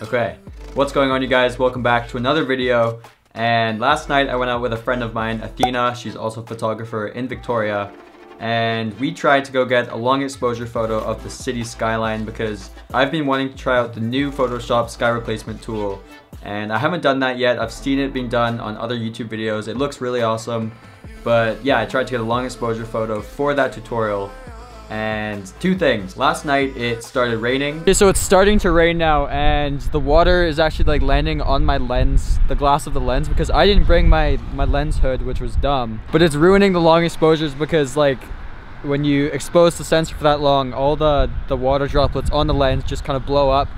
Okay, what's going on you guys? Welcome back to another video. And last night I went out with a friend of mine, Athena. She's also a photographer in Victoria. And we tried to go get a long exposure photo of the city skyline because I've been wanting to try out the new Photoshop sky replacement tool. And I haven't done that yet. I've seen it being done on other YouTube videos. It looks really awesome. But yeah, I tried to get a long exposure photo for that tutorial and two things. Last night it started raining. Okay, so it's starting to rain now and the water is actually like landing on my lens, the glass of the lens because I didn't bring my, my lens hood, which was dumb. But it's ruining the long exposures because like when you expose the sensor for that long, all the, the water droplets on the lens just kind of blow up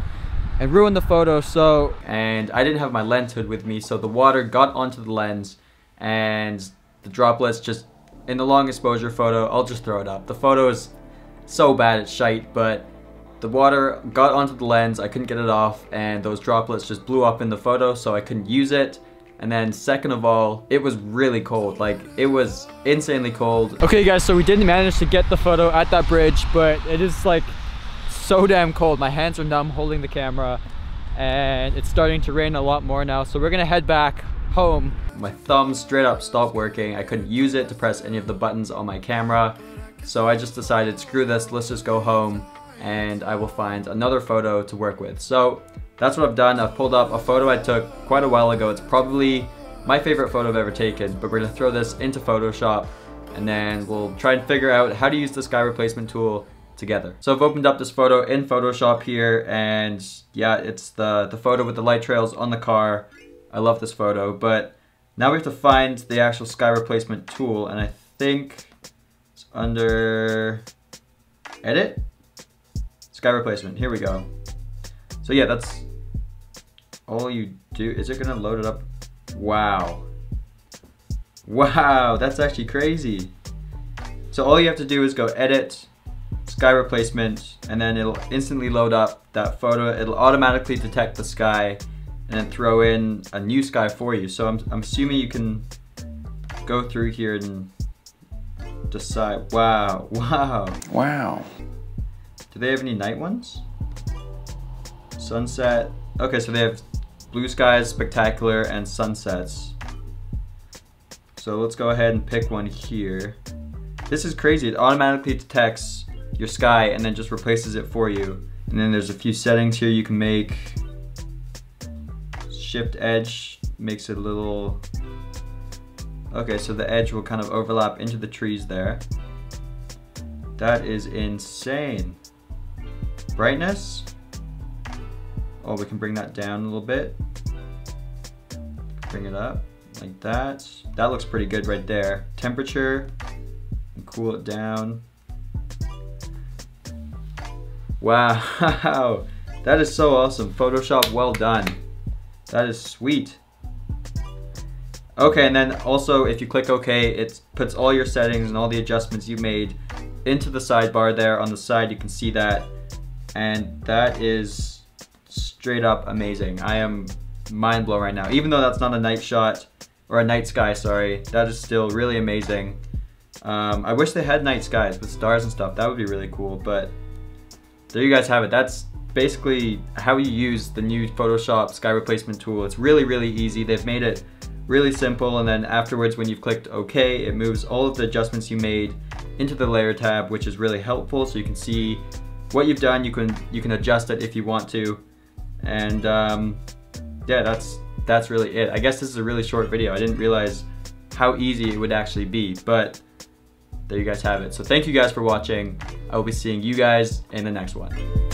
and ruin the photo. So, and I didn't have my lens hood with me, so the water got onto the lens and the droplets just in the long exposure photo, I'll just throw it up. The photo is so bad it's shite, but the water got onto the lens, I couldn't get it off, and those droplets just blew up in the photo, so I couldn't use it. And then second of all, it was really cold. Like, it was insanely cold. okay guys, so we didn't manage to get the photo at that bridge, but it is like so damn cold. My hands are numb holding the camera and it's starting to rain a lot more now. So we're gonna head back home. My thumb straight up stopped working. I couldn't use it to press any of the buttons on my camera. So I just decided, screw this, let's just go home and I will find another photo to work with. So that's what I've done. I've pulled up a photo I took quite a while ago. It's probably my favorite photo I've ever taken, but we're gonna throw this into Photoshop and then we'll try and figure out how to use the sky replacement tool together. So I've opened up this photo in Photoshop here and yeah, it's the, the photo with the light trails on the car. I love this photo, but now we have to find the actual sky replacement tool and I think it's under edit, sky replacement, here we go. So yeah, that's all you do. Is it gonna load it up? Wow. Wow, that's actually crazy. So all you have to do is go edit, sky replacement, and then it'll instantly load up that photo. It'll automatically detect the sky and then throw in a new sky for you. So I'm, I'm assuming you can go through here and decide. Wow, wow. Wow. Do they have any night ones? Sunset. Okay, so they have blue skies, spectacular, and sunsets. So let's go ahead and pick one here. This is crazy. It automatically detects your sky and then just replaces it for you. And then there's a few settings here you can make. Shift edge makes it a little Okay, so the edge will kind of overlap into the trees there. That is insane. Brightness. Oh, we can bring that down a little bit. Bring it up like that. That looks pretty good right there. Temperature, cool it down. Wow, that is so awesome. Photoshop, well done. That is sweet. Okay, and then also if you click OK, it puts all your settings and all the adjustments you made into the sidebar there. On the side, you can see that. And that is straight up amazing. I am mind blown right now. Even though that's not a night shot, or a night sky, sorry, that is still really amazing. Um, I wish they had night skies with stars and stuff. That would be really cool, but there you guys have it. That's basically how you use the new Photoshop sky replacement tool. It's really, really easy. They've made it really simple and then afterwards when you've clicked OK it moves all of the adjustments you made into the layer tab which is really helpful. So you can see what you've done. You can you can adjust it if you want to. And um, yeah that's that's really it. I guess this is a really short video. I didn't realize how easy it would actually be but there you guys have it. So thank you guys for watching. I will be seeing you guys in the next one